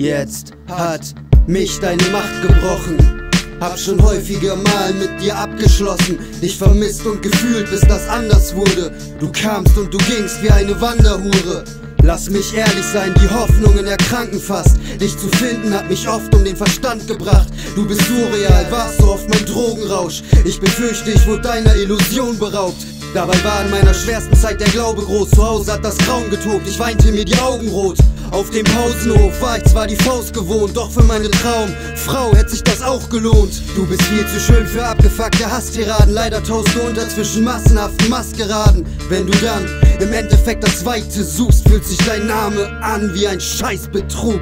Jetzt hat mich deine Macht gebrochen. Hab schon häufiger mal mit dir abgeschlossen, dich vermisst und gefühlt, bis das anders wurde. Du kamst und du gingst wie eine Wanderhure. Lass mich ehrlich sein, die Hoffnungen erkranken fast. Dich zu finden hat mich oft um den Verstand gebracht. Du bist surreal, warst so oft mein Drogenrausch. Ich befürchte, ich wurde deiner Illusion beraubt. Dabei war in meiner schwersten Zeit der Glaube groß. Zu Hause hat das Grauen getobt, ich weinte mir die Augen rot. Auf dem Pausenhof war ich zwar die Faust gewohnt, doch für meine Traumfrau hätte sich das auch gelohnt. Du bist viel zu schön für abgefuckte Hasstiraden, leider taust du unter zwischen massenhaften Maskeraden. Wenn du dann im Endeffekt das Weite suchst, fühlt sich dein Name an wie ein Scheißbetrug.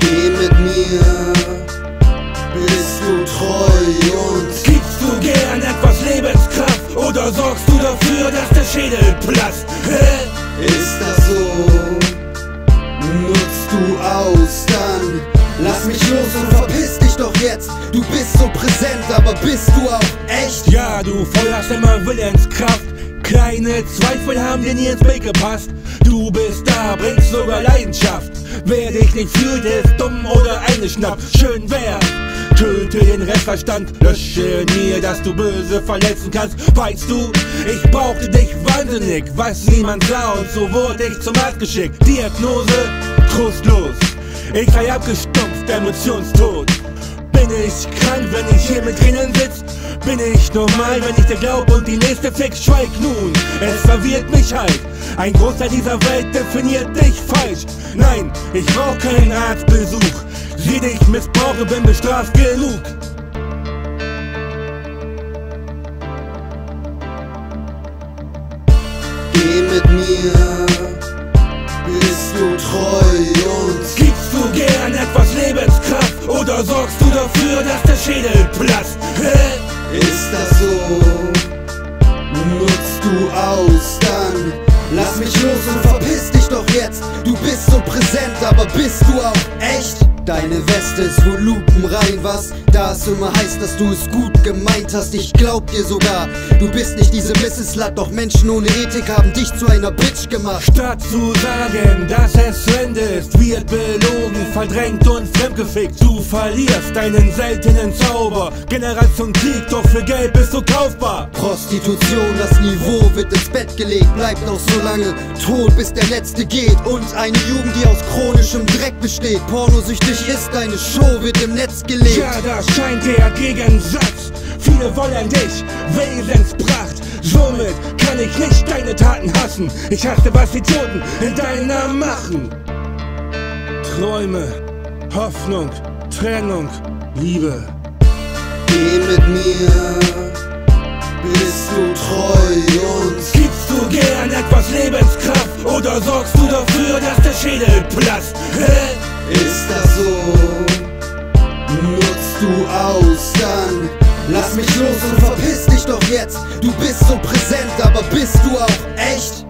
Geh mit mir, bist du treu und Gibst du gern etwas Lebenskraft oder sorgst du dafür, dass der Schädel platzt? Hä? ist das so? Nutzt du aus, dann lass mich los und verpiss dich doch jetzt. Du bist so präsent, aber bist du auch echt? Ja, du feuerst immer Willenskraft. Kleine Zweifel haben dir nie ins Bild gepasst. Du bist da, bringst sogar Leidenschaft. Wer dich nicht fühlt, ist dumm oder eingeschnappt. Schön wär, töte den Restverstand. Lösche mir, dass du böse verletzen kannst. Weißt du, ich brauchte dich wahnsinnig, was niemand sah. Und so wurde ich zum Arzt geschickt. Diagnose, trostlos. Ich sei abgestumpft, emotionstot. Bin ich krank, wenn ich hier mit Tränen sitz? Bin ich normal, wenn ich dir glaub und die nächste Fix schweig nun? Es verwirrt mich halt. Ein Großteil dieser Welt definiert dich falsch. Nein, ich brauch keinen Arztbesuch. Sieh dich missbrauche, bin bestraft genug. Geh mit mir, bist du treu und Gibst du gern etwas Lebenskraft oder sorgst du dafür, dass der Schädel platzt? Hä? ist das so? Nutzt du aus, dann lass mich los und verpiss dich doch jetzt. Du bist so präsent, aber bist du auch echt? Deine Weste ist volupenrein, was das immer heißt, dass du es gut gemeint hast. Ich glaub dir sogar, du bist nicht diese Mrs. Slut, doch Menschen ohne Ethik haben dich zu einer Bitch gemacht. Statt zu sagen, dass es zu Ende ist, wird belogen, verdrängt und fremdgefickt. Du verlierst deinen seltenen Zauber. Generation Krieg, doch für Geld bist du kaufbar. Prostitution, das Niveau wird ins Bett gelegt, bleibt auch so lange tot, bis der Letzte geht. Und eine Jugend, die aus chronischem Dreck besteht. Pornosüchtig ist deine Show, wird im Netz gelegt. Ja, das scheint der Gegensatz. Viele wollen dich, Wesenspracht. Somit kann ich nicht deine Taten hassen. Ich hasse, was die Toten in deiner machen. Träume, Hoffnung, Trennung, Liebe. Geh mit mir, bist du treu und Gibst du gern etwas Lebenskraft oder sorgst du dafür, dass der Schädel platzt? Hä? Ist das so? Nutzt du aus, dann lass mich los und verpiss dich doch jetzt. Du bist so präsent, aber bist du auch echt?